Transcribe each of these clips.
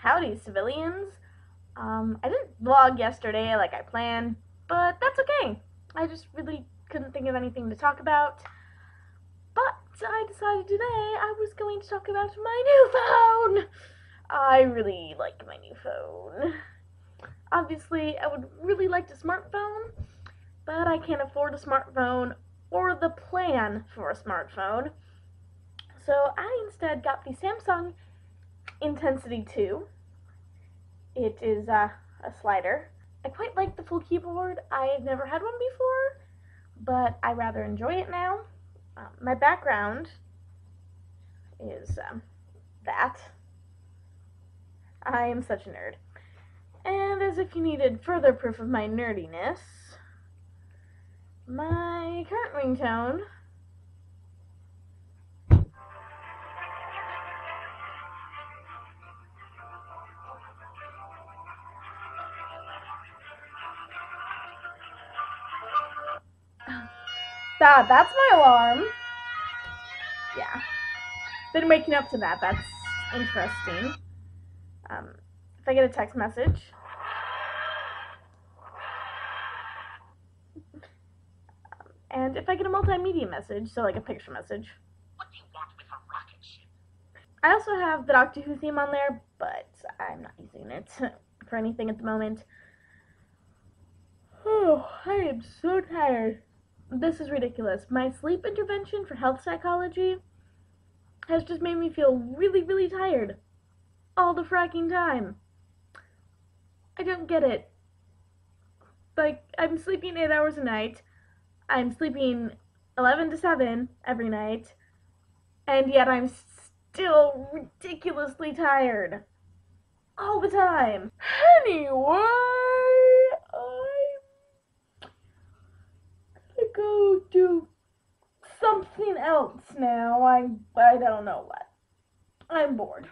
Howdy, civilians. Um, I didn't vlog yesterday like I planned, but that's okay. I just really couldn't think of anything to talk about. But I decided today I was going to talk about my new phone. I really like my new phone. Obviously, I would really like a smartphone, but I can't afford a smartphone or the plan for a smartphone. So I instead got the Samsung Intensity 2. It is uh, a slider. I quite like the full keyboard. I've never had one before, but I rather enjoy it now. Um, my background is um, that. I am such a nerd. And as if you needed further proof of my nerdiness, my current ringtone That, that's my alarm. Yeah. Been waking up to that. That's interesting. Um, if I get a text message. And if I get a multimedia message, so like a picture message. What do you want with a rocket ship? I also have the Doctor Who theme on there, but I'm not using it for anything at the moment. Oh, I am so tired. This is ridiculous. My sleep intervention for health psychology has just made me feel really, really tired. All the fracking time. I don't get it. Like, I'm sleeping 8 hours a night. I'm sleeping 11 to 7 every night. And yet I'm still ridiculously tired. All the time. Anyway, I'm gonna go do something else now. I I don't know what. I'm bored.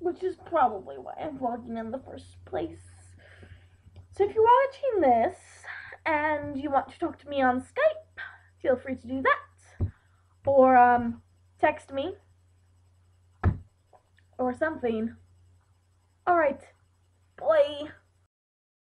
Which is probably why I'm vlogging in the first place. So if you're watching this and you want to talk to me on Skype, feel free to do that. Or um text me or something. Alright. Bye.